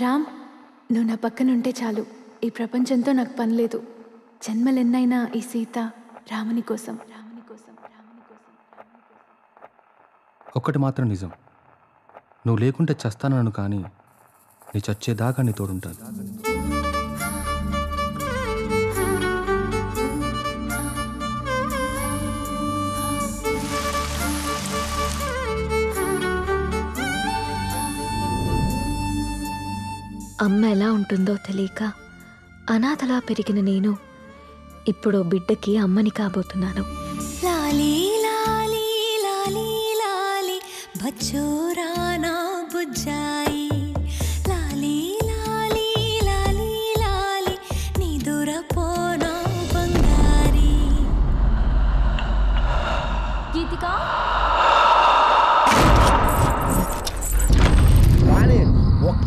రామ్ నువ్వు నా పక్కన ఉంటే చాలు. ఈ ప్రపంచంతో నాకు పని లేదు. జన్మలెన్నైనా ఈ సీత రాముని కోసం రాముని కోసం రాముని కోసం. ఒక్కటి మాత్రం నిజం. నువ్వు లేకుంటే చస్తానను కానీ నీ చచ్చేదాకా నీ తోడుంటాను. అమ్మ ఎలా ఉంటుందో తెలియక అనాథలా పెరిగిన నేను ఇప్పుడు బిడ్డకి అమ్మని కాబోతున్నాను. లాలి లాలీ లాలి లాలి బచ్చోరానా బుజ్జా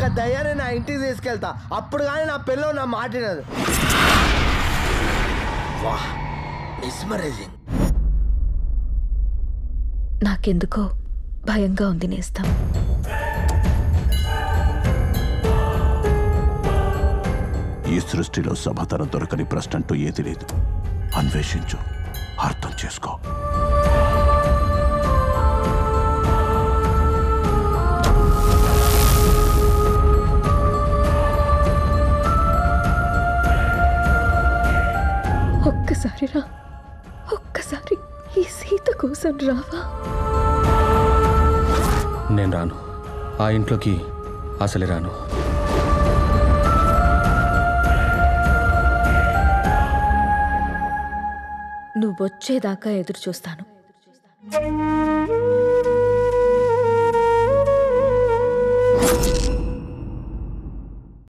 దయ్యాన్ని నా ఇంటికి తీసుకెళ్తా. అప్పుడు కానీ నా పిల్ల నా మాట వినదు. వా మిస్మరైజింగ్ నాకెందుకో భయంగా ఉంది నేస్తాం. ఈ సృష్టిలో సమాధానం దొరకని ప్రశ్న అంటూ ఏది లేదు. అన్వేషించు అర్థం చేసుకో. ఒక్కసారి రా. ఒక్కసారి ఈ సీత కోసం రావా. నేను రాను. ఆ ఇంట్లోకి అసలే రాను. నువ్వొచ్చేదాకా ఎదురు చూస్తాను